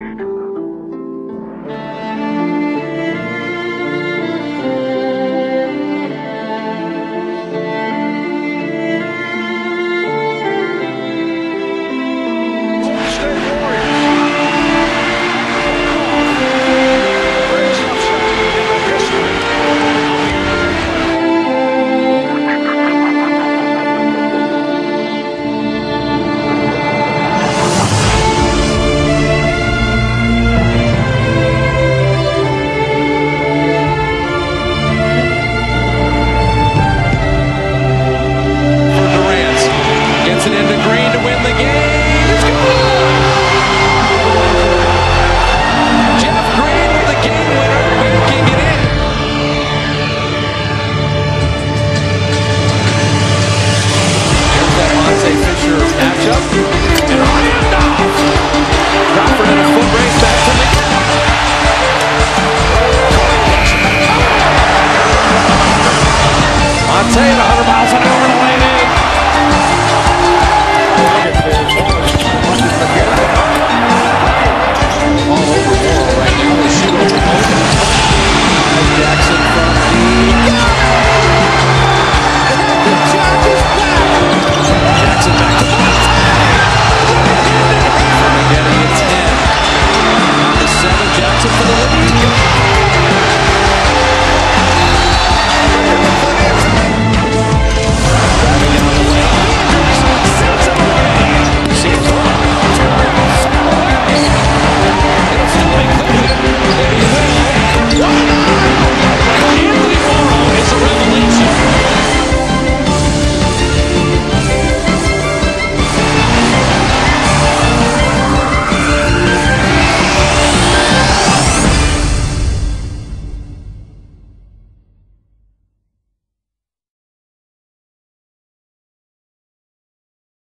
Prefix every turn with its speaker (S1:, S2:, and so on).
S1: and Green to win the game. It's. Jeff Green with the game winner, banking it in. Here's that Monta Fisher matchup. And. Crawford in a foot back to the Monta at 100